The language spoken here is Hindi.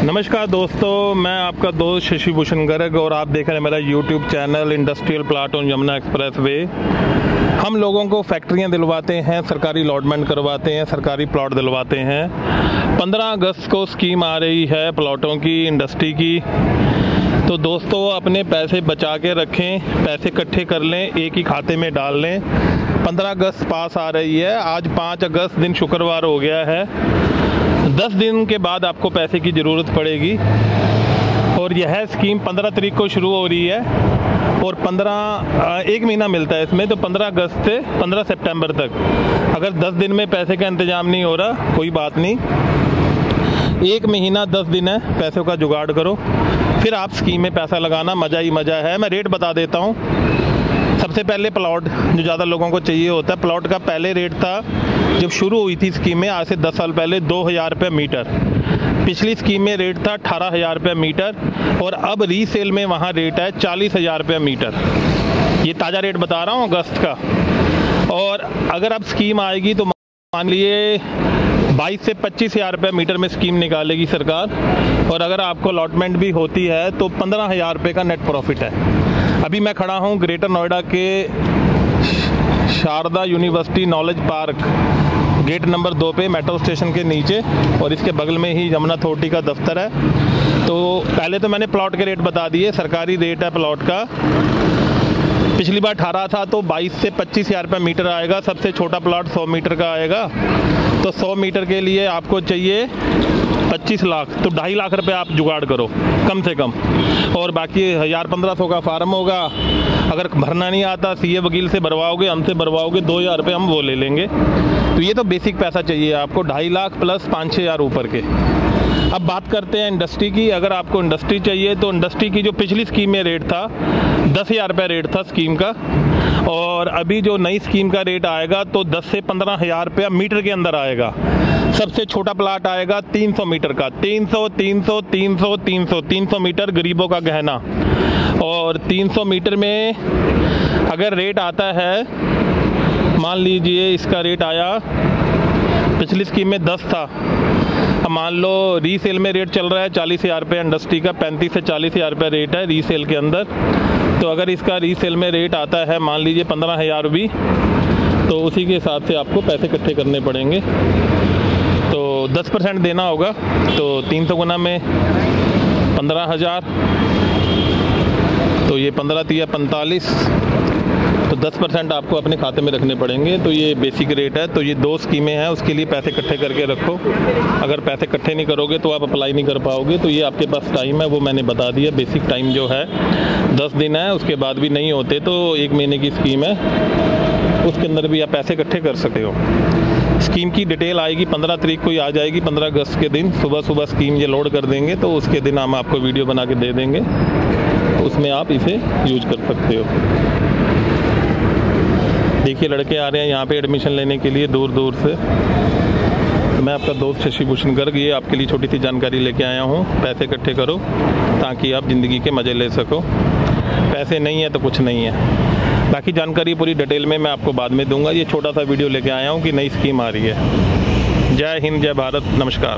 नमस्कार दोस्तों, मैं आपका दोस्त शशि भूषण गर्ग और आप देख रहे हैं मेरा YouTube channel industrial plot on Yamuna expressway हम लोगों को फैक्ट्रियाँ दिलवाते हैं, सरकारी अलॉटमेंट करवाते हैं, सरकारी प्लॉट दिलवाते हैं। 15 अगस्त को स्कीम आ रही है प्लॉटों की इंडस्ट्री की। तो दोस्तों, अपने पैसे बचा के रखें, पैसे इकट्ठे कर लें, एक ही खाते में डाल लें। 15 अगस्त पास आ रही है, आज 5 अगस्त दिन शुक्रवार हो गया है। दस दिन के बाद आपको पैसे की ज़रूरत पड़ेगी। और यह स्कीम 15 तारीख को शुरू हो रही है और 15 एक महीना मिलता है इसमें तो 15 अगस्त से 15 सितंबर तक। अगर 10 दिन में पैसे का इंतज़ाम नहीं हो रहा, कोई बात नहीं। एक महीना दस दिन है, पैसों का जुगाड़ करो। फिर आप स्कीम में पैसा लगाना, मज़ा ही मज़ा है। मैं रेट बता देता हूँ। सबसे पहले प्लॉट, जो ज़्यादा लोगों को चाहिए होता है, प्लॉट का पहले रेट था जब शुरू हुई थी स्कीमें आज से 10 साल पहले दो हज़ार रुपये मीटर। पिछली स्कीम में रेट था अठारह हज़ार रुपये मीटर और अब रीसेल में वहाँ रेट है चालीस हज़ार रुपये मीटर। ये ताज़ा रेट बता रहा हूँ अगस्त का। और अगर अब स्कीम आएगी तो मान लिए बाईस से पच्चीस हज़ार रुपये मीटर में स्कीम निकालेगी सरकार। और अगर आपको अलॉटमेंट भी होती है तो पंद्रह हज़ार रुपये का नेट प्रॉफिट है। अभी मैं खड़ा हूँ ग्रेटर नोएडा के Sharda university knowledge park, gate number दो पे मेट्रो स्टेशन के नीचे और इसके बगल में ही यमुना अथॉरिटी का दफ्तर है। तो पहले तो मैंने प्लॉट के रेट बता दिए, सरकारी रेट है प्लॉट का। पिछली बार अठारह था तो 22 से पच्चीस हज़ार रुपये मीटर आएगा, सबसे छोटा प्लॉट 100 मीटर का आएगा। तो 100 मीटर के लिए आपको चाहिए 25 लाख तो ढाई लाख रुपए आप जुगाड़ करो, कम से कम। और बाकी हज़ार पंद्रह सौ का फार्म होगा। अगर भरना नहीं आता, सीए वकील से भरवाओगे, हमसे भरवाओगे, दो हज़ार रुपये हम वो ले लेंगे। तो ये तो बेसिक पैसा चाहिए आपको, ढाई लाख प्लस पाँच छः हज़ार ऊपर के। अब बात करते हैं इंडस्ट्री की। अगर आपको इंडस्ट्री चाहिए तो इंडस्ट्री की जो पिछली स्कीम में रेट था, दस हज़ार रुपये रेट था स्कीम का। और अभी जो नई स्कीम का रेट आएगा तो दस से पंद्रह हज़ार रुपया मीटर के अंदर आएगा। सबसे छोटा प्लाट आएगा 300 मीटर का। 300 300 300 300 300 मीटर गरीबों का गहना। और 300 मीटर में अगर रेट आता है, मान लीजिए इसका रेट आया, पिछली स्कीम में 10 था। मान लो रीसेल में रेट चल रहा है चालीस हज़ार रुपये इंडस्ट्री का, पैंतीस से चालीस हज़ार रुपये रेट है रीसेल के अंदर। तो अगर इसका रीसेल में रेट आता है, मान लीजिए पंद्रह हज़ार भी तो उसी के हिसाब से आपको पैसे इकट्ठे करने पड़ेंगे। दस परसेंट देना होगा तो तीन सौ गुना में पंद्रह हज़ार। तो ये पंद्रह तिया पैंतालीस तो 10 परसेंट आपको अपने खाते में रखने पड़ेंगे। तो ये बेसिक रेट है तो ये दो स्कीमें हैं, उसके लिए पैसे इकट्ठे करके रखो। अगर पैसे इकट्ठे नहीं करोगे तो आप अप्लाई नहीं कर पाओगे। तो ये आपके पास टाइम है, वो मैंने बता दिया बेसिक टाइम जो है। 10 दिन है, उसके बाद भी नहीं होते तो एक महीने की स्कीम है। उसके अंदर भी आप पैसे इकट्ठे कर सकते हो। स्कीम की डिटेल आएगी 15 तारीख को ही आ जाएगी 15 अगस्त के दिन। सुबह सुबह स्कीम ये लोड कर देंगे तो उसके दिन हम आपको वीडियो बना के दे देंगे। उसमें आप इसे यूज़ कर सकते हो। देखिए, लड़के आ रहे हैं यहाँ पे एडमिशन लेने के लिए दूर दूर से। तो मैं आपका दोस्त शशि भूषण गर्ग, ये आपके लिए छोटी सी जानकारी लेके आया हूँ। पैसे इकट्ठे करो ताकि आप ज़िंदगी के मज़े ले सको। पैसे नहीं है तो कुछ नहीं है। बाकी जानकारी पूरी डिटेल में मैं आपको बाद में दूँगा। ये छोटा सा वीडियो लेके आया हूँ कि नई स्कीम आ रही है। जय हिंद, जय भारत, नमस्कार।